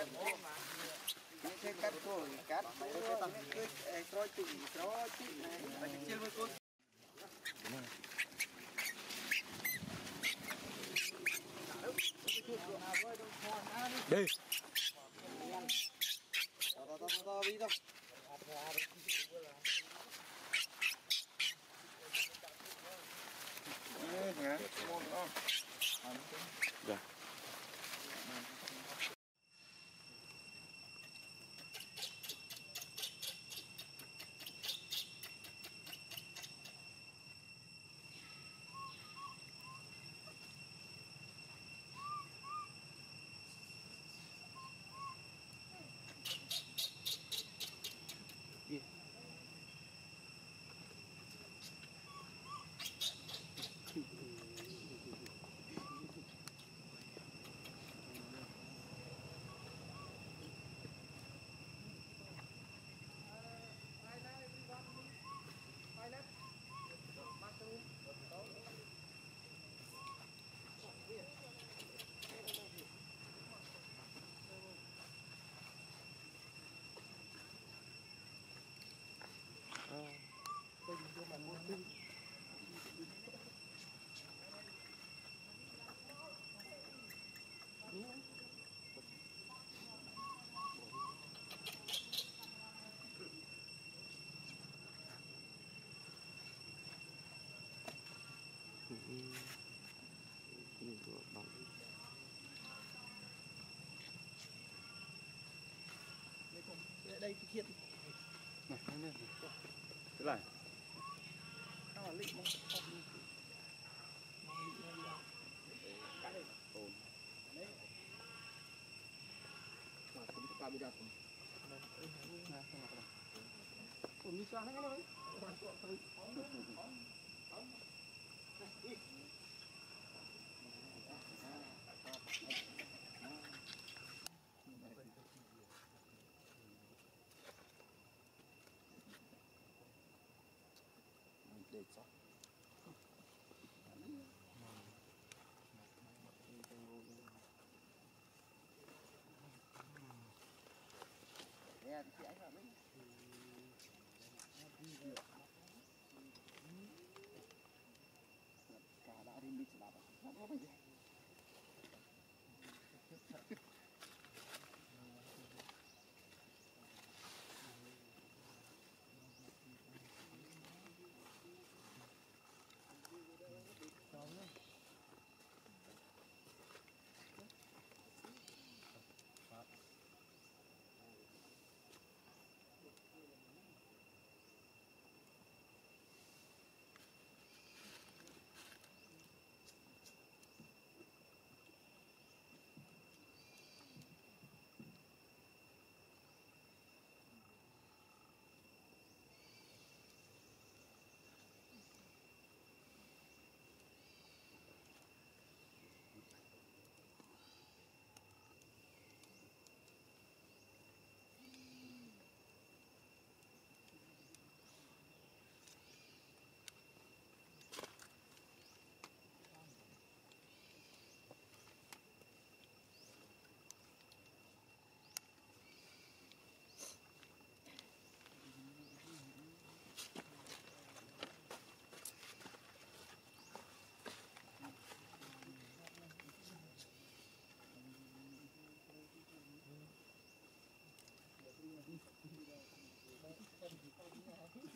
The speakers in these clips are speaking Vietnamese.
cắt những cắt cổ cắt cổ cái cái trôi chụp này phải đi. To to to đi đâu dạ. Đây thực hiện. Này này thế này. nó là lịnh không Ủa, như sao thế này?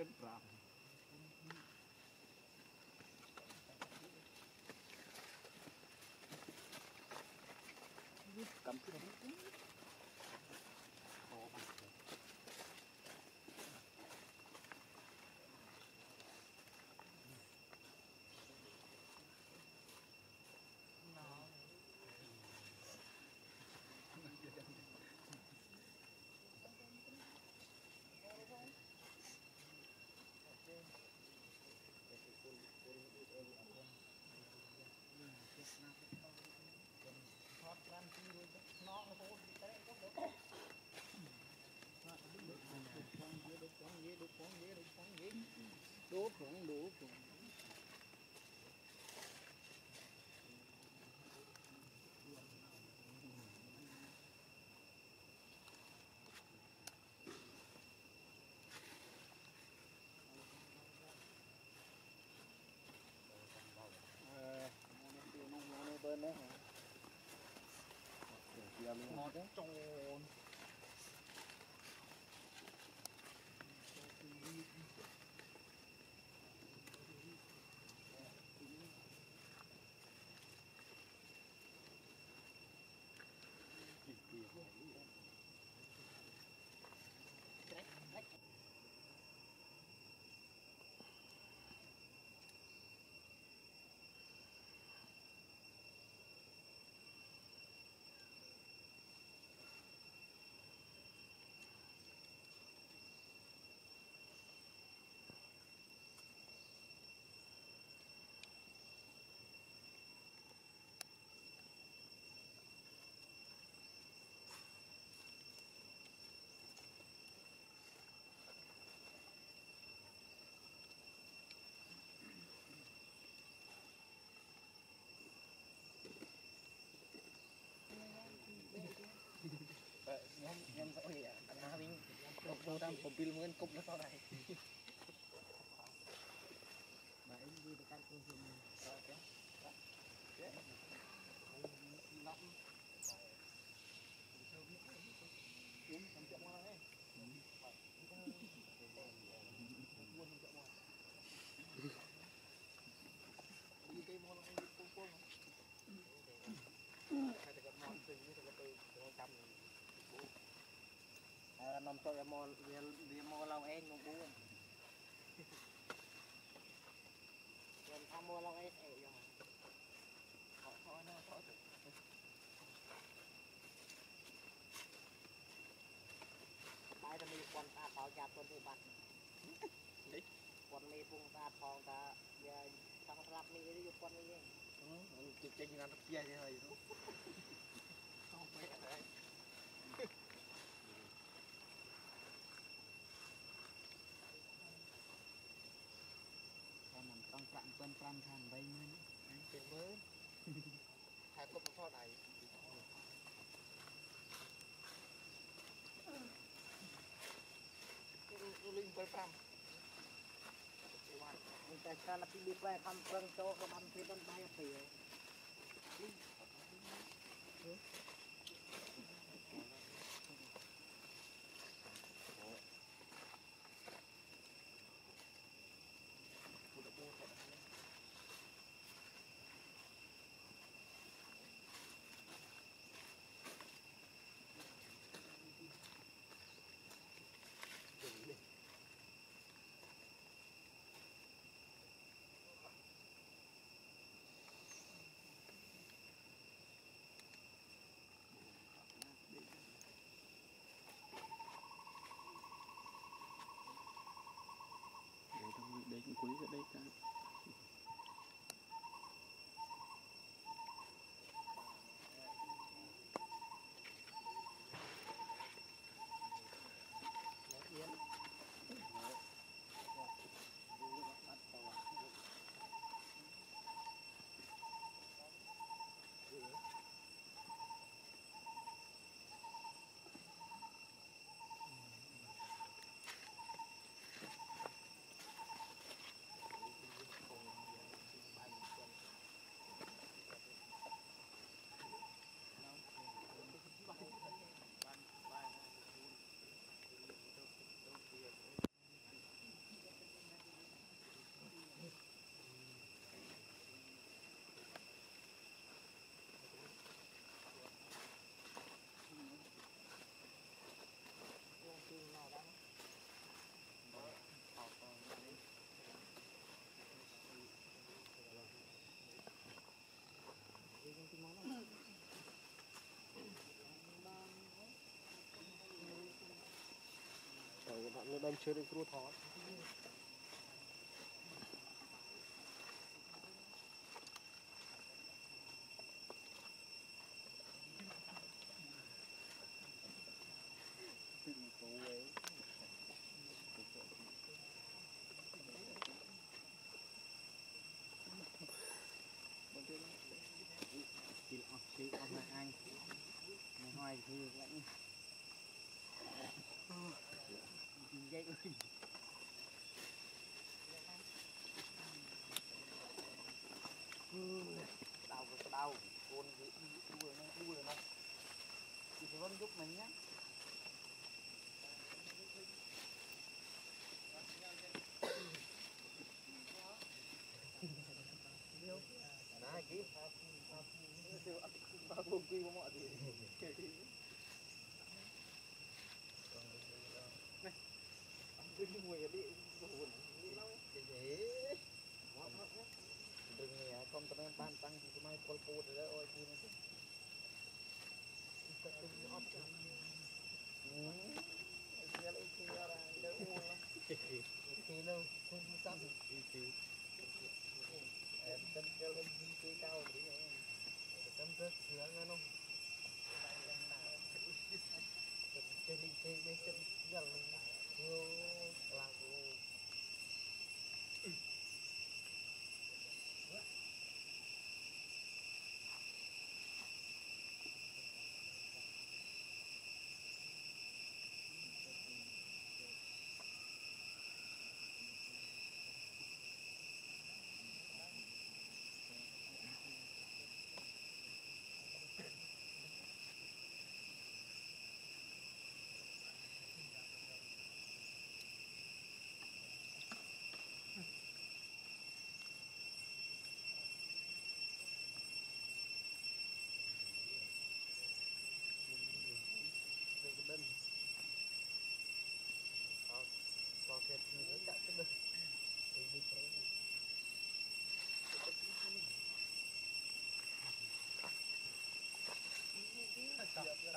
bracket graph. Đốt con dế đốt con dế đốt con dế đốt con đốt con. 我都撞 một tròn à anh nói mình cục đâu tam cục pin muốn cục nó sau này bảy mò lâu em nông bún còn tham mua lâu ấy sẽ rồi họ họ nó họ បាយតែមានប៉ុនតាបោចាប់ប៉ុនទេបាត់នេះប៉ុនមេពុងតាផងតាវាចង់ស្លាប់មីនេះយកប៉ុននេះឯង ជិះចេញងานផ្ទះទេហើយនោះkhông phải ở ប្រាក់7500ខាង80000ហ្នឹងពេលមើលថាគប់បំផុតអីលុយ75តែកាលពីលីបែខំប្រឹងចូលក៏បានព្រៀបបានបាយពីលី cuối đấy ở đây cả ដើមឈើនេះស្រួលថត Chỉ ọt chữ ọt là anh Mày hoài thì được lãnh Dây ơi đau rồi đau con gì đuôi nó đuôi nó thì phải vẫn giúp mình nhé Nah, gitu. Aku aku mau mau đi. Này, aku đi đi, buồn. Đừng con tao đang ban tăng thì mai pol pol rồi ôi chi nó. Ốp lấy kia ra, đỡ uống lắm. Khi đâu, không. Em tên kêu lên kia cao đi nữa. Tâm rất sướng nữa không? Trên đi trên đi chân dần Oh, lagu.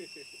Hehehehe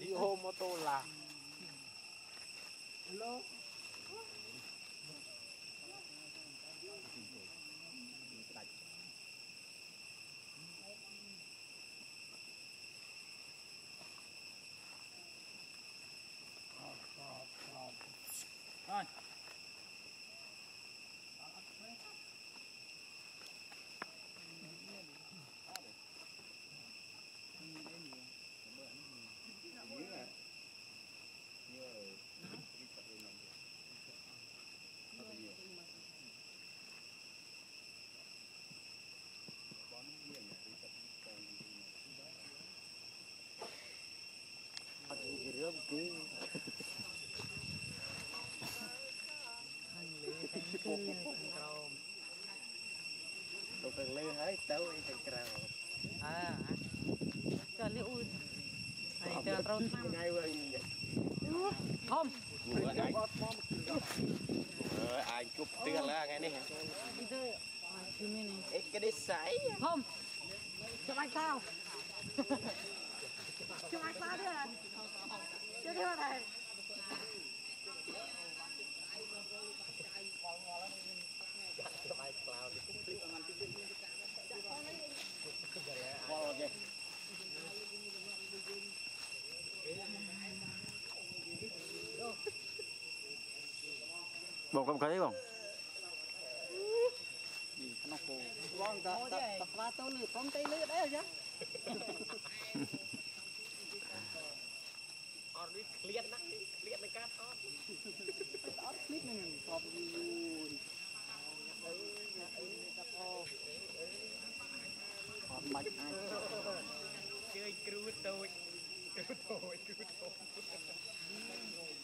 đi hô mô tô là rớm ត្រូវឆ្នាំ ngay vừa nhìn ធំ rồi ai chụp tiền là ngay này ទៅគឺមាន ít cái đi sải ធំច្បាច់តោច្បាច់តោទៀតជឿទេអត់ បងខ្ញុំខៃទេបងក្នុងគោបងតាតាក្បាលទៅលឺកុំទៅលឺអីអញ្ចឹងអរនេះឃ្លាតណាស់ឃ្លាតនឹងការថតអត់ឃ្លាតនឹងថតយូរអីណាអីតាអូអត់មិនអាចជើញគ្រូតូចគ្រូតូចគ្រូតូច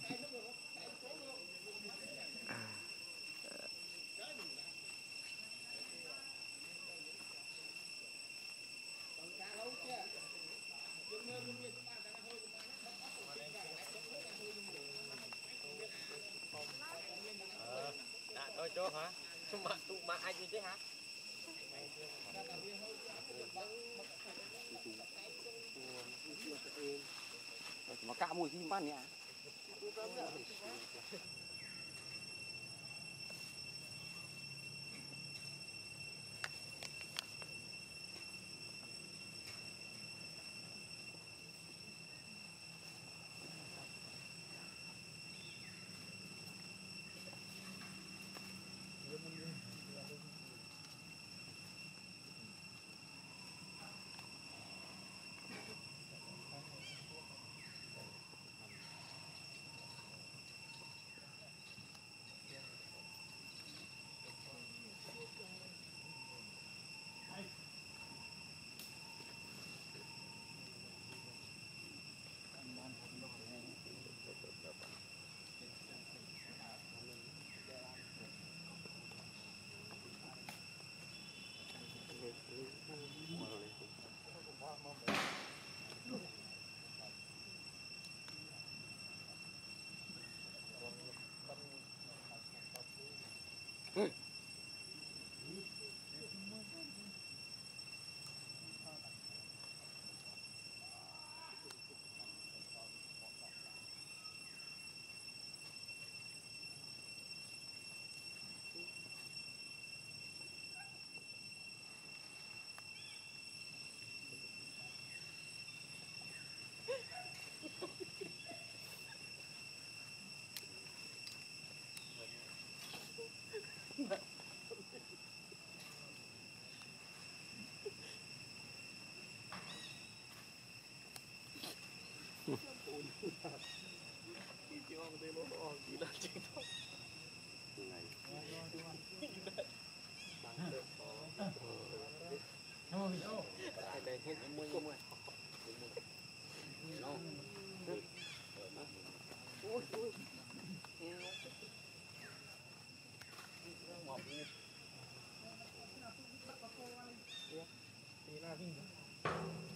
cho hả? Mà tụ mà ai như thế hả? Mà cả mùi gì ban nhỉ. Hey.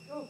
Go!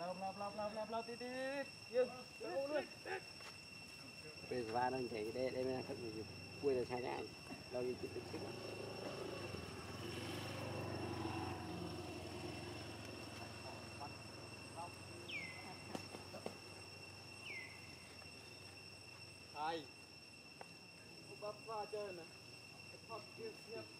lao lao lao lao lao lao tí tí dương luôn bây giờ vào đây thì đây đây mình không được quay là sai đấy lao gì chụp được xíu ai? Bắp qua chơi này. Bắp kia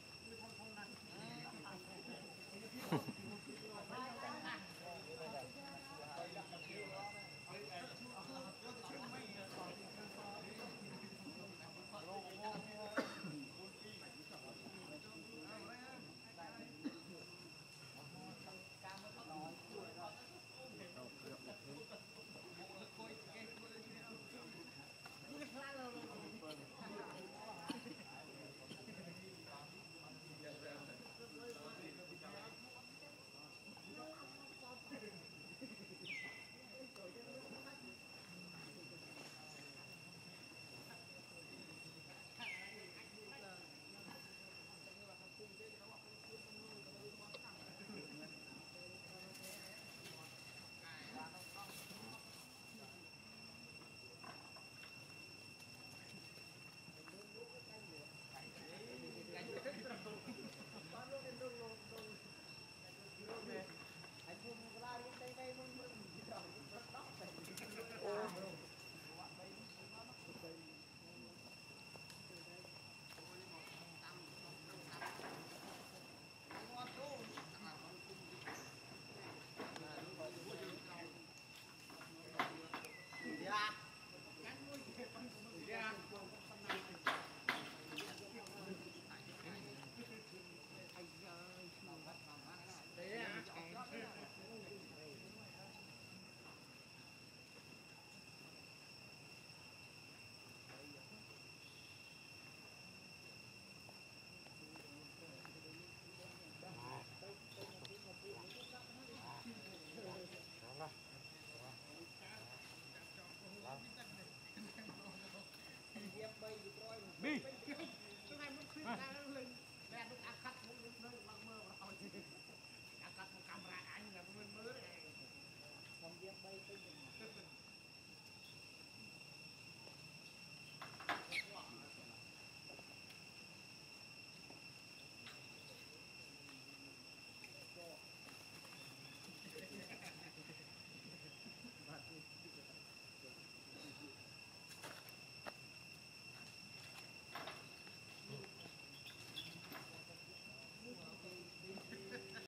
kia Hãy subscribe cho